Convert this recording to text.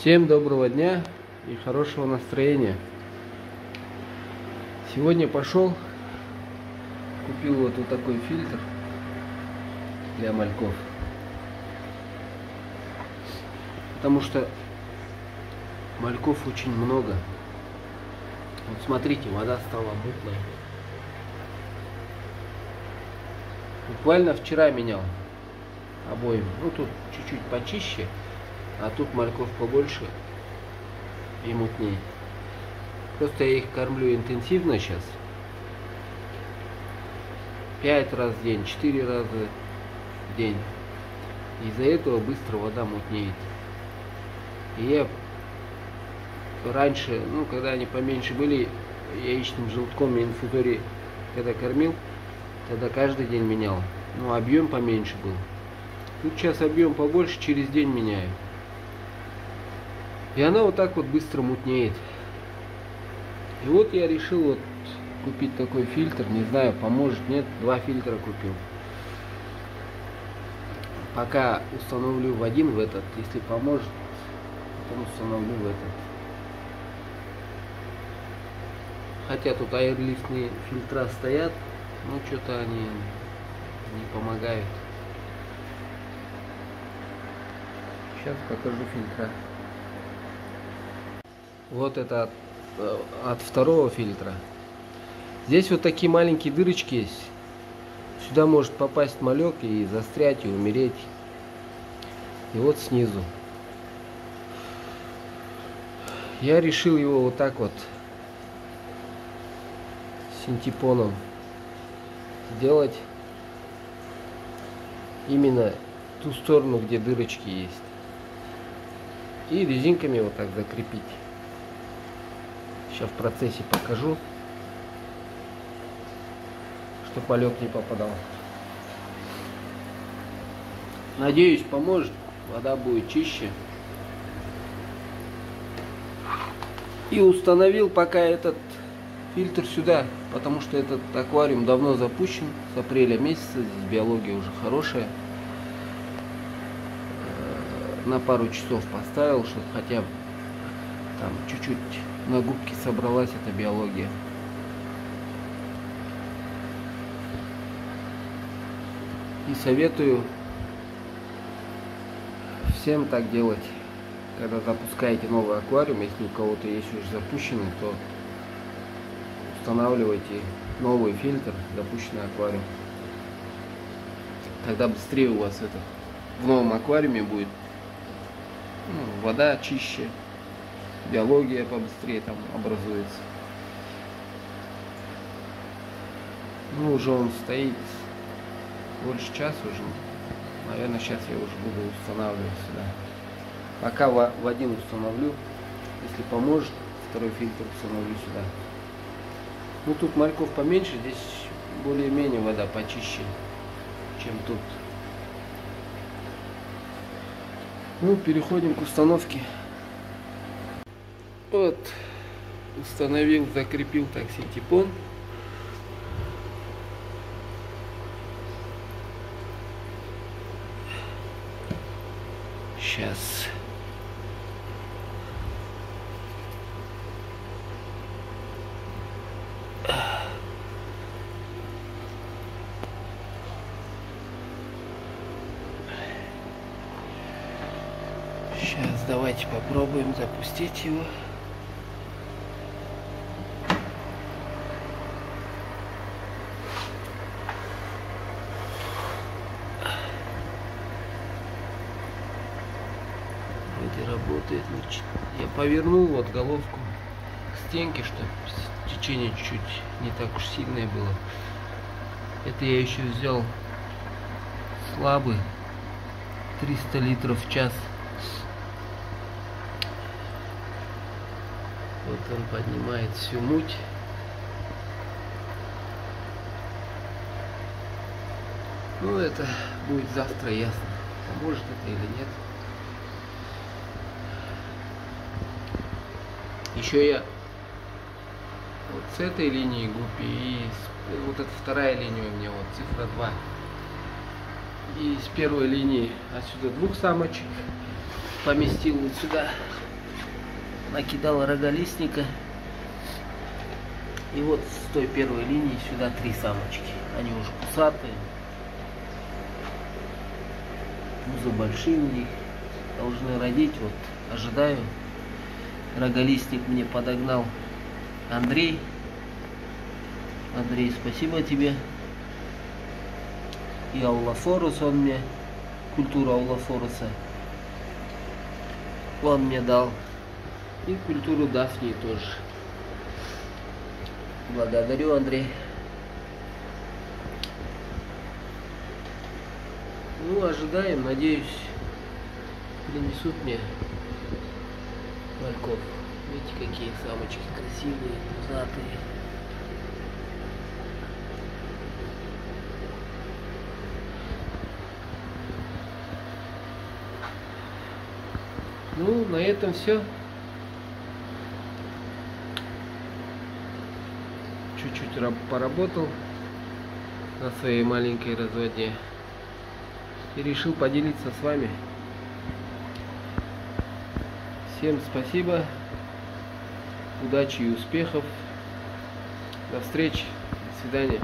Всем доброго дня и хорошего настроения. Сегодня пошел, купил вот, вот такой фильтр для мальков. Потому что мальков очень много. Вот смотрите, вода стала мутная. Буквально вчера менял обоим. Ну тут чуть-чуть почище, а тут мальков побольше и мутнее. Просто я их кормлю интенсивно сейчас. Пять раз в день, четыре раза в день. Из-за этого быстро вода мутнеет. И я раньше, ну, когда они поменьше были, яичным желтком и инфузорией, когда кормил, тогда каждый день менял. Ну, объем поменьше был. Тут сейчас объем побольше, через день меняю. И она вот так вот быстро мутнеет. И вот я решил вот купить такой фильтр, не знаю, поможет, нет, два фильтра купил. Пока установлю в один в этот, если поможет, потом установлю в этот. Хотя тут аэрлифтные фильтра стоят, но что-то они не помогают. Сейчас покажу фильтра. Вот это от, э, от второго фильтра. Здесь вот такие маленькие дырочки есть. Сюда может попасть малек и застрять и умереть. И вот снизу. Я решил его вот так вот синтепоном сделать именно ту сторону, где дырочки есть. И резинками вот так закрепить. Сейчас в процессе покажу, чтобы полет не попадал. Надеюсь, поможет. Вода будет чище. И установил пока этот фильтр сюда, потому что этот аквариум давно запущен, с апреля месяца, здесь биология уже хорошая. Э, на пару часов поставил, чтобы хотя бы там чуть-чуть на губке собралась эта биология. И советую всем так делать, когда запускаете новый аквариум, если у кого-то есть уже запущенный, то устанавливайте новый фильтр, запущенный аквариум. Тогда быстрее у вас это в новом аквариуме будет ну, вода чище, биология побыстрее там образуется. Ну, уже он стоит больше часа уже. Наверное, сейчас я уже буду устанавливать сюда. Пока в один установлю. Если поможет, второй фильтр установлю сюда. Ну, тут мальков поменьше, здесь более-менее вода почище, чем тут. Ну, переходим к установке. Вот, установил, закрепил так синтепон. Сейчас. Сейчас давайте попробуем запустить его. Вроде работает. Я повернул вот головку к стенке, чтобы течение чуть-чуть не так уж сильное было. Это я еще взял слабый 300 литров в час. Вот он поднимает всю муть. Ну, это будет завтра ясно, поможет это или нет. Еще я вот с этой линии гуппи и с, вот эта вторая линия у меня вот цифра 2. И с первой линии отсюда двух самочек поместил вот сюда. накидал роголистника. И вот с той первой линии сюда три самочки. Они уже кусатые. Пузо большие у них. Должны родить. Вот ожидаю. Роголистник мне подогнал Андрей. Андрей, спасибо тебе. И Аулафорус он мне, культура Аулафоруса, он мне дал. И культуру Дафнии тоже. Благодарю, Андрей. Ну, ожидаем, надеюсь, принесут мне мальков. Видите, какие самочки красивые, пузатые. Ну, на этом все. Чуть-чуть поработал на своей маленькой разводне и решил поделиться с вами. Всем спасибо, удачи и успехов. До встречи, до свидания.